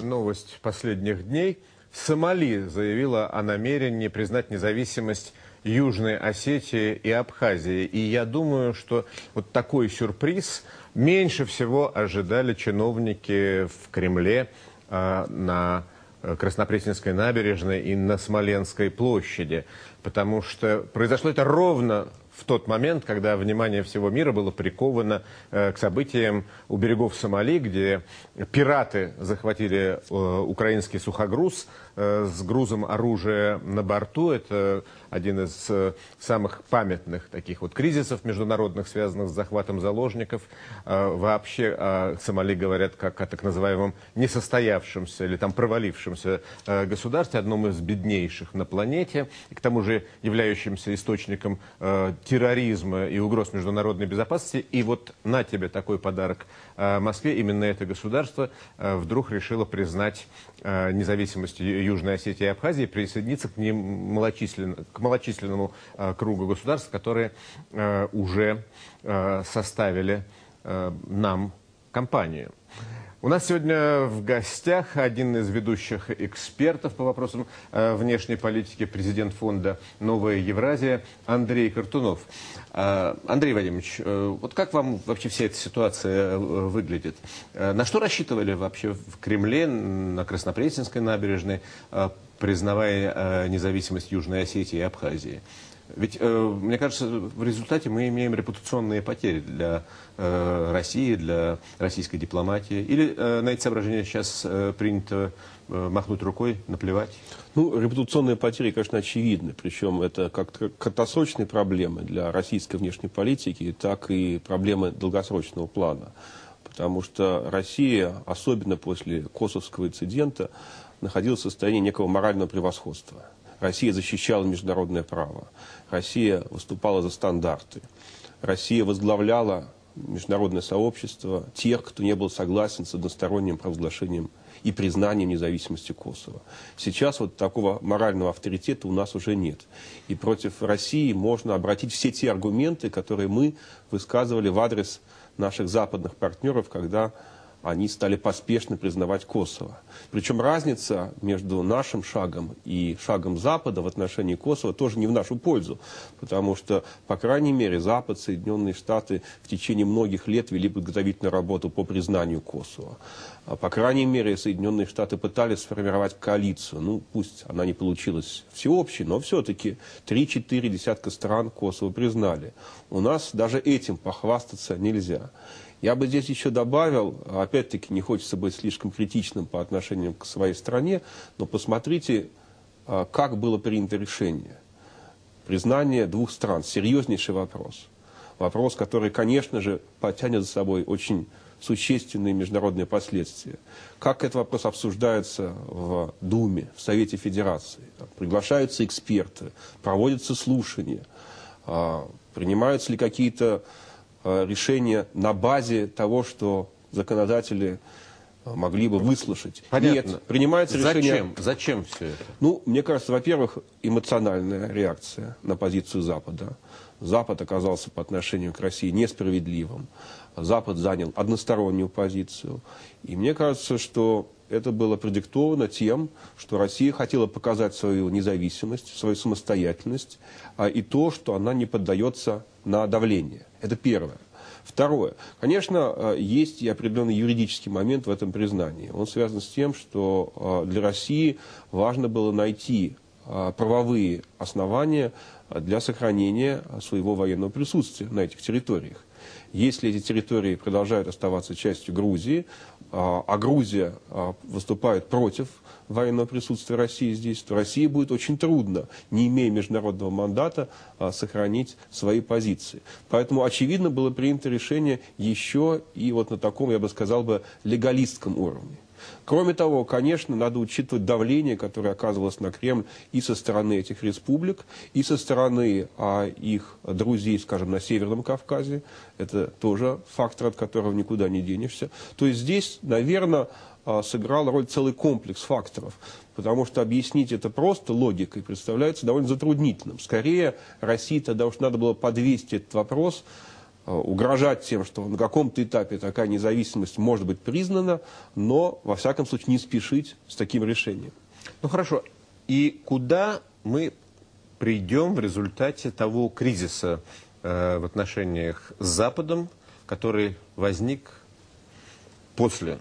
новость последних дней. Сомали заявила о намерении признать независимость Южной Осетии и Абхазии. И я думаю, что вот такой сюрприз меньше всего ожидали чиновники в Кремле э, на Краснопресненской набережной и на Смоленской площади. Потому что произошло это ровно в тот момент, когда внимание всего мира было приковано э, к событиям у берегов Сомали, где пираты захватили э, украинский сухогруз э, с грузом оружия на борту. Это один из самых памятных таких вот кризисов международных, связанных с захватом заложников. Вообще о Сомали говорят как о так называемом несостоявшемся или там провалившемся государстве, одном из беднейших на планете, и к тому же являющимся источником терроризма и угроз международной безопасности. И вот на тебе такой подарок э, Москве. Именно это государство э, вдруг решило признать э, независимость Южной Осетии и Абхазии присоединиться к, ним малочисленно, к малочисленному кругу государств, которые уже составили нам компанию. У нас сегодня в гостях один из ведущих экспертов по вопросам э, внешней политики, президент фонда «Новая Евразия» Андрей Картунов. Э, Андрей Вадимович, э, вот как вам вообще вся эта ситуация выглядит? На что рассчитывали вообще в Кремле, на Краснопресненской набережной, признавая независимость Южной Осетии и Абхазии? Ведь, э, мне кажется, в результате мы имеем репутационные потери для э, России, для российской дипломатии. Или э, на эти соображения сейчас принято махнуть рукой, наплевать? Ну, репутационные потери, конечно, очевидны. Причем это как краткосрочные проблемы для российской внешней политики, так и проблемы долгосрочного плана. Потому что Россия, особенно после косовского инцидента, находилась в состоянии некого морального превосходства. Россия защищала международное право. Россия выступала за стандарты. Россия возглавляла международное сообщество тех, кто не был согласен с односторонним провозглашением и признанием независимости Косово. Сейчас вот такого морального авторитета у нас уже нет. И против России можно обратить все те аргументы, которые мы высказывали в адрес наших западных партнеров, когда они стали поспешно признавать Косово. Причем разница между нашим шагом и шагом Запада в отношении Косово тоже не в нашу пользу, потому что, по крайней мере, Запад, Соединенные Штаты в течение многих лет вели подготовительную работу по признанию Косово. А, по крайней мере, Соединенные Штаты пытались сформировать коалицию. Ну, пусть она не получилась всеобщей, но все-таки 3-4 десятка стран Косово признали. У нас даже этим похвастаться нельзя. Я бы здесь еще добавил, опять-таки не хочется быть слишком критичным по отношению к своей стране, но посмотрите, а, как было принято решение. Признание двух стран, серьезнейший вопрос. Вопрос, который, конечно же, потянет за собой очень существенные международные последствия. Как этот вопрос обсуждается в Думе, в Совете Федерации? Приглашаются эксперты, проводятся слушания, а, принимаются ли какие-то Э, решения на базе того, что законодатели могли бы выслушать. Понятно. Нет, принимается Зачем? решение... Зачем все это? Ну, мне кажется, во-первых, эмоциональная реакция на позицию Запада. Запад оказался по отношению к России несправедливым. Запад занял одностороннюю позицию. И мне кажется, что это было продиктовано тем, что Россия хотела показать свою независимость, свою самостоятельность а, и то, что она не поддается на давление. Это первое. Второе. Конечно, а, есть и определенный юридический момент в этом признании. Он связан с тем, что а, для России важно было найти правовые основания для сохранения своего военного присутствия на этих территориях. Если эти территории продолжают оставаться частью Грузии, а, а Грузия а, выступает против военного присутствия России здесь, то России будет очень трудно, не имея международного мандата, а, сохранить свои позиции. Поэтому, очевидно, было принято решение еще и вот на таком, я бы сказал бы, легалистском уровне. Кроме того, конечно, надо учитывать давление, которое оказывалось на Кремль и со стороны этих республик, и со стороны а, их друзей, скажем, на Северном Кавказе. Это тоже фактор, от которого никуда не денешься. То есть здесь, наверное, а, сыграл роль целый комплекс факторов, потому что объяснить это просто логикой представляется довольно затруднительным. Скорее, России тогда уж надо было подвесить этот вопрос угрожать тем, что на каком-то этапе такая независимость может быть признана, но, во всяком случае, не спешить с таким решением. Ну хорошо. И куда мы придем в результате того кризиса э, в отношениях с Западом, который возник после,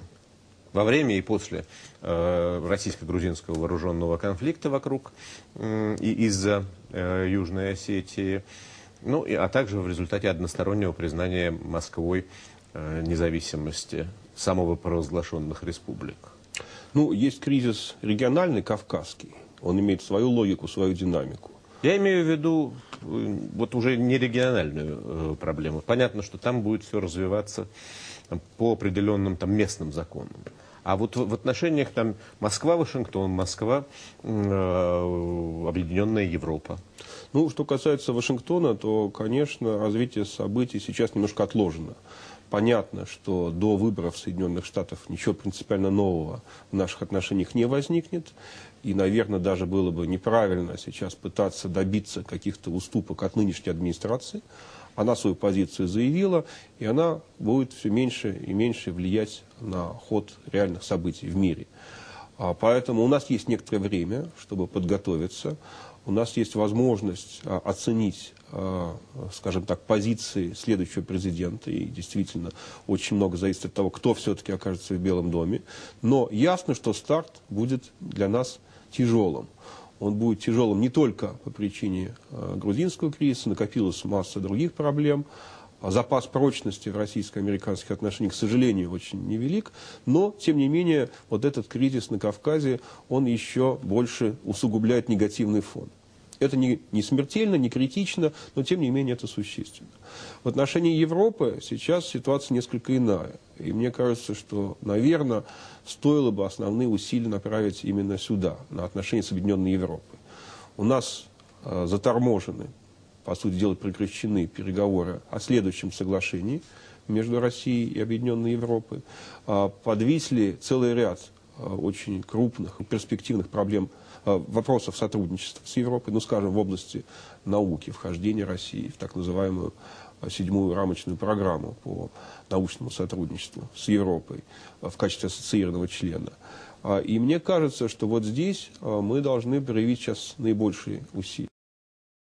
во время и после э, российско-грузинского вооруженного конфликта вокруг э, и из-за э, Южной Осетии, ну, и, а также в результате одностороннего признания Москвой э, независимости самовыпровозглашенных республик. Ну, есть кризис региональный, кавказский. Он имеет свою логику, свою динамику. Я имею в виду э, вот уже не региональную э, проблему. Понятно, что там будет все развиваться там, по определенным там, местным законам. А вот в, отношениях там Москва-Вашингтон, Москва, э, Объединенная Европа. Ну, что касается Вашингтона, то, конечно, развитие событий сейчас немножко отложено. Понятно, что до выборов Соединенных Штатов ничего принципиально нового в наших отношениях не возникнет. И, наверное, даже было бы неправильно сейчас пытаться добиться каких-то уступок от нынешней администрации. Она свою позицию заявила, и она будет все меньше и меньше влиять на ход реальных событий в мире. А поэтому у нас есть некоторое время, чтобы подготовиться. У нас есть возможность а, оценить Э, скажем так, позиции следующего президента, и действительно очень много зависит от того, кто все-таки окажется в Белом доме. Но ясно, что старт будет для нас тяжелым. Он будет тяжелым не только по причине э, грузинского кризиса, накопилась масса других проблем, а запас прочности в российско-американских отношениях, к сожалению, очень невелик, но, тем не менее, вот этот кризис на Кавказе, он еще больше усугубляет негативный фон. Это не, не смертельно, не критично, но тем не менее это существенно. В отношении Европы сейчас ситуация несколько иная. И мне кажется, что, наверное, стоило бы основные усилия направить именно сюда, на отношения с Объединенной Европой. У нас э, заторможены, по сути дела, прекращены переговоры о следующем соглашении между Россией и Объединенной Европой. Э, подвисли целый ряд э, очень крупных перспективных проблем вопросов сотрудничества с Европой, ну, скажем, в области науки, вхождения России в так называемую э, седьмую рамочную программу по научному сотрудничеству с Европой э, в качестве ассоциированного члена. И мне кажется, что вот здесь мы должны проявить сейчас наибольшие усилия.